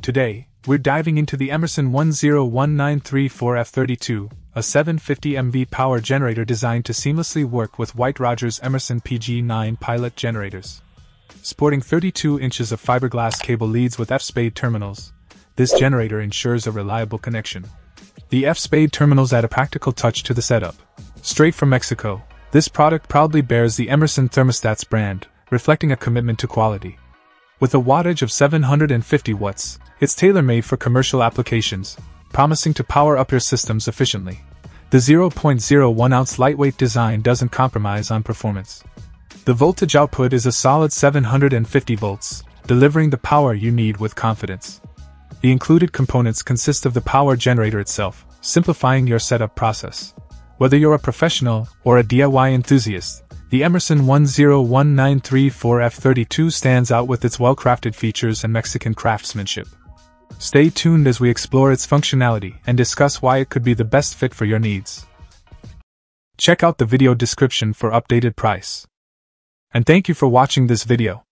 Today, we're diving into the Emerson 101934F32, a 750 MV power generator designed to seamlessly work with White-Rodgers Emerson PG9 pilot generators. Sporting 32 inches of fiberglass cable leads with F-Spade terminals, this generator ensures a reliable connection. The F-Spade terminals add a practical touch to the setup. Straight from Mexico, this product proudly bears the Emerson Thermostats brand, reflecting a commitment to quality. With a wattage of 750 watts, it's tailor made for commercial applications, promising to power up your systems efficiently. The 0.01 ounce lightweight design doesn't compromise on performance. The voltage output is a solid 750 volts, delivering the power you need with confidence. The included components consist of the power generator itself, simplifying your setup process. Whether you're a professional or a DIY enthusiast, the Emerson 101934F32 stands out with its well crafted features and Mexican craftsmanship. Stay tuned as we explore its functionality and discuss why it could be the best fit for your needs. Check out the video description for updated price. And thank you for watching this video.